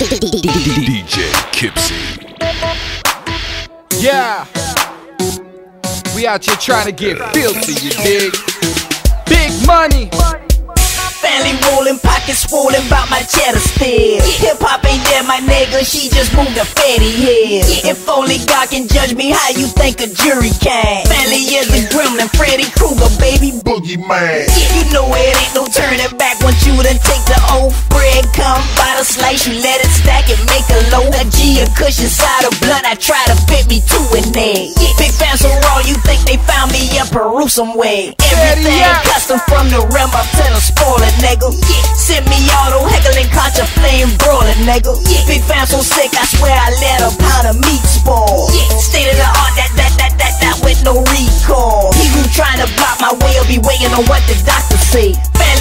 DJ Kipsy. Yeah. We out here trying to get filthy, you dig? Big money. Phamily rolling, pockets swollen, bout my cheddar still. Hip hop ain't there, my nigga, she just moved to fatty hill. If only God can judge me, how you think a jury can? Phamily is a gremlin, Freddy Krueger, baby. Boogeyman. You know it ain't no turning back once you done take the old bread, come by the slice, you let it stack and make a. G, a cushion side of blunt, I try to fit me two in there. Big fans so raw, you think they found me in Peru somewhere. Everything yeah. custom from the rim up to the spoiler, nigga. Send me auto, heckling, catch a flame brawler, nigga. Big fam so sick, I swear I let a pound of meat spoil. State of the art, that, that, that, that, that with no recall. He who trying to block my way will be waiting on what the doctor say.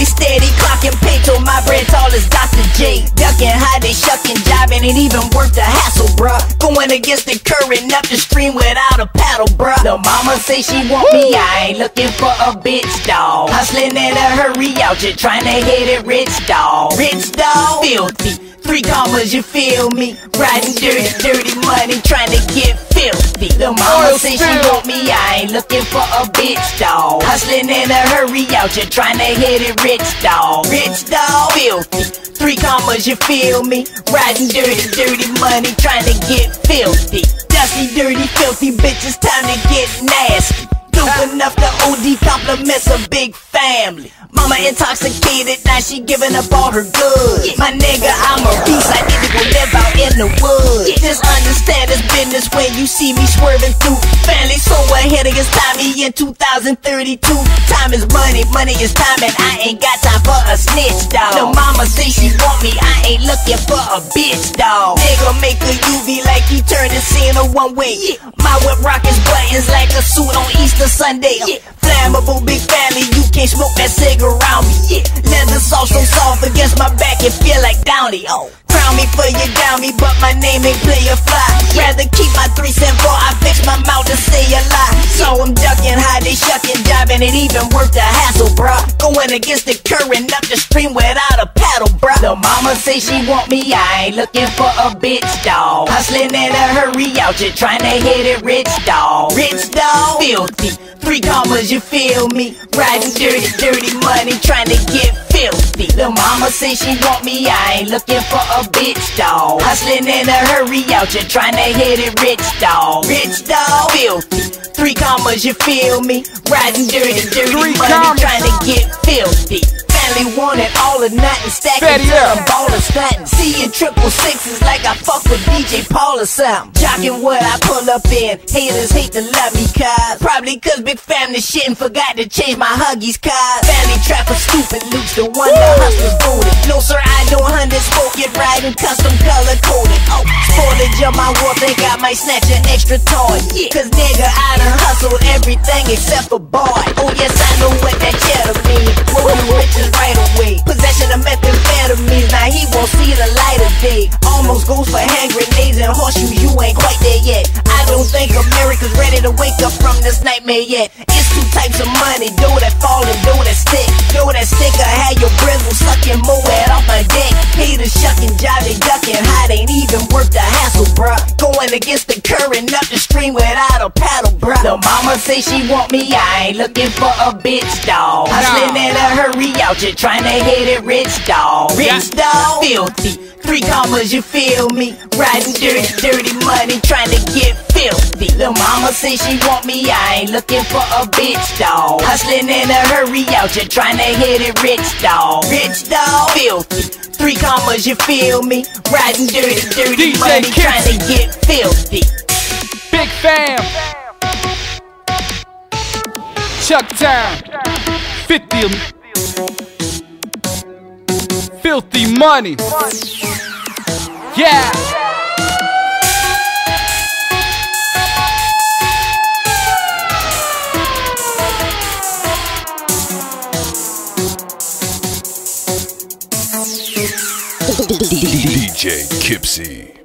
Steady, clocking pay till my bread tall as Dr. J. Ducking they shucking, jiving, ain't even worth the hassle, bruh. Going against the current up the stream without a paddle, bruh. The mama say she want me, I ain't looking for a bitch, dog. Hustling in a hurry out, just trying to hit it rich, dog. Rich, dog, filthy. Three commas, you feel me? Riding dirty, dirty money, trying to get filthy. The mama say she want me, I ain't looking for a bitch, dog. Hustling in a hurry out, just trying to hit it rich, dog. Rich, dog, filthy. Three commas, you feel me? Riding dirty, dirty money, trying to get filthy. Dusty, dirty, filthy bitches, time to get nasty. Dope enough to OD compliments a big Phamily. Mama intoxicated, now she giving up all her goods. My nigga, I'm a beast, I need to go live out in the woods. Just understand this business when you see me swerving through. Phamily so ahead of its time, me in 2032. Time is money, money is time, and I ain't got time for a snitch, dog. No mama say she want me, I ain't looking for a bitch, dog. Nigga make a UV like he turned the scene a one way. My whip rockets buttons like a suit Sunday. Flammable, big Phamily, you can't smoke that cig around me. Leather soft, so soft against my back, it feel like Downey. Oh. Crown me for you down me, but my name ain't player fly. Rather keep my three cent four, I fix my mouth to say a lie. So I'm ducking high, they shucking, diving, it even worth the hassle, bruh. Going against the current up the stream without a paddle, bruh. The mama say she want me, I ain't looking for a bitch, dog. Hustling in a hurry out, just trying to hit it rich, dog. Rich, dog, filthy. Three commas, you feel me? Riding dirty, dirty money, trying to get filthy. The mama say she want me, I ain't looking for a bitch, dog. Hustling in a hurry out, you trying to hit it rich, dog. Rich, dog, filthy. Three commas, you feel me? Riding dirty, dirty Three money, commas. trying to get filthy. Phamily wanted all or nothing, stacking till. I'm ballin' stunting. Seeing triple sixes like I fuck with DJ Paul or something. Jocking what I pull up in. Haters hate to love me, cuz. Probably cause big Phamily shit and forgot to change my huggies, cuz. Phamily trapper, stupid loops, the one the hustlers voted. No, sir, I don't hundred spoke it right and custom color coded. Oh, spoilage of my war, think I might snatch an extra toy. Yeah, Cause nigga, I done hustled everything except for boy. Oh, yes, I know what that cheddar mean. Riches right away. Possession of methamphetamines, now he won't see the light of day. Almost goes for hand grenades and horseshoes, you ain't quite there yet. I don't think America's ready to wake up from this nightmare yet. It's two types of money, dough that fall and dough that stick. Dough that stick, I had your bristle sucking more wet off my dick. Haters shucking, jiving, ducking, hot ain't even worth the hassle, bruh. Going against the current up the stream without a paddle, bruh. The mama say she want me, I ain't looking for a bitch, dog. Hustling in a hurry out, just trying to hit it rich, dog. Rich, dog, filthy. Three commas, you feel me? Riding dirty, dirty money, trying to get filthy. The mama say she want me, I ain't looking for a bitch, dog. Hustling in a hurry out, just trying to hit it rich, dog. Rich, dog, filthy. Three commas, you feel me? Riding dirty, dirty DJ money, Kipsy. trying to get filthy. Big fam. Chuck time. 50. Filthy money. Yeah. DJ Kipsy.